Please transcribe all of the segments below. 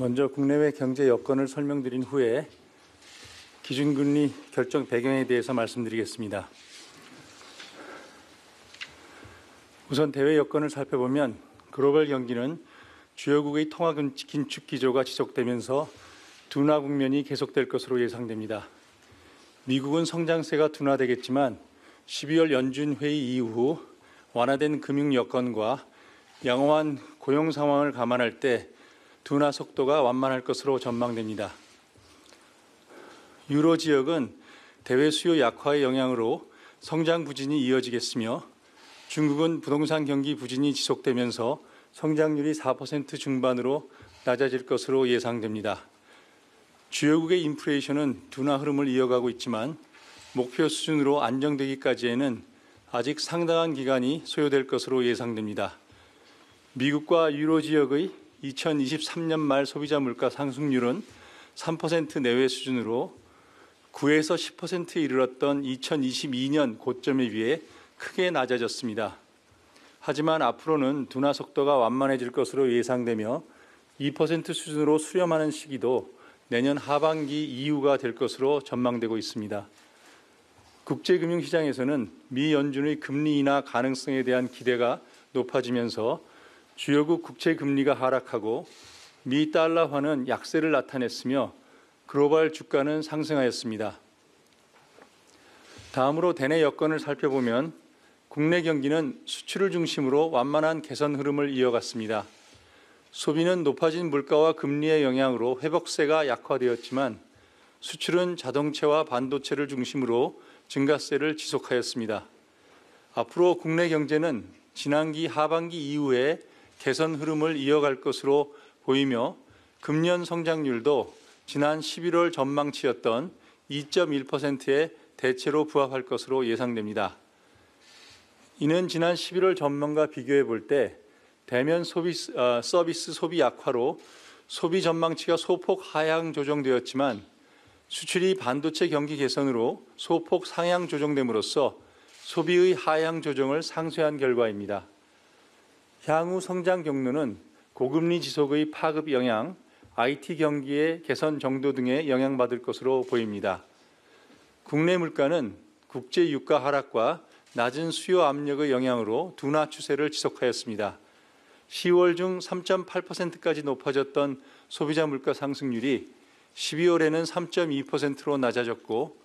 먼저 국내외 경제 여건을 설명드린 후에 기준금리 결정 배경에 대해서 말씀드리겠습니다. 우선 대외 여건을 살펴보면 글로벌 경기는 주요국의 통화 긴축 기조가 지속되면서 둔화 국면이 계속될 것으로 예상됩니다. 미국은 성장세가 둔화되겠지만 12월 연준 회의 이후 완화된 금융 여건과 양호한 고용 상황을 감안할 때 둔화 속도가 완만할 것으로 전망됩니다. 유로 지역은 대외 수요 약화의 영향으로 성장 부진이 이어지겠으며 중국은 부동산 경기 부진이 지속되면서 성장률이 4% 중반으로 낮아질 것으로 예상됩니다. 주요국의 인플레이션은 둔화 흐름을 이어가고 있지만 목표 수준으로 안정되기까지에는 아직 상당한 기간이 소요될 것으로 예상됩니다. 미국과 유로 지역의 2023년 말 소비자 물가 상승률은 3% 내외 수준으로 9에서 10%에 이르렀던 2022년 고점에 비해 크게 낮아졌습니다. 하지만 앞으로는 둔화 속도가 완만해질 것으로 예상되며 2% 수준으로 수렴하는 시기도 내년 하반기 이후가 될 것으로 전망되고 있습니다. 국제금융시장에서는 미 연준의 금리 인하 가능성에 대한 기대가 높아지면서 주요국 국채 금리가 하락하고 미 달러화는 약세를 나타냈으며 글로벌 주가는 상승하였습니다. 다음으로 대내 여건을 살펴보면 국내 경기는 수출을 중심으로 완만한 개선 흐름을 이어갔습니다. 소비는 높아진 물가와 금리의 영향으로 회복세가 약화되었지만 수출은 자동차와 반도체를 중심으로 증가세를 지속하였습니다. 앞으로 국내 경제는 지난기 하반기 이후에 개선 흐름을 이어갈 것으로 보이며 금년 성장률도 지난 11월 전망치였던 2.1%의 대체로 부합할 것으로 예상됩니다. 이는 지난 11월 전망과 비교해 볼 때 대면 소비, 어, 서비스 소비 약화로 소비 전망치가 소폭 하향 조정되었지만 수출이 반도체 경기 개선으로 소폭 상향 조정됨으로써 소비의 하향 조정을 상쇄한 결과입니다. 향후 성장 경로는 고금리 지속의 파급 영향, IT 경기의 개선 정도 등에 영향받을 것으로 보입니다. 국내 물가는 국제 유가 하락과 낮은 수요 압력의 영향으로 둔화 추세를 지속하였습니다. 10월 중 3.8%까지 높아졌던 소비자 물가 상승률이 12월에는 3.2%로 낮아졌고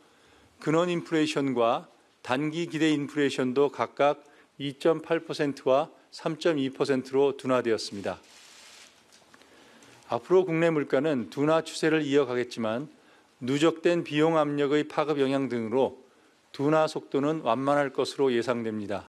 근원 인플레이션과 단기 기대 인플레이션도 각각 2.8%와 3.2%로 둔화되었습니다. 앞으로 국내 물가는 둔화 추세를 이어가겠지만 누적된 비용 압력의 파급 영향 등으로 둔화 속도는 완만할 것으로 예상됩니다.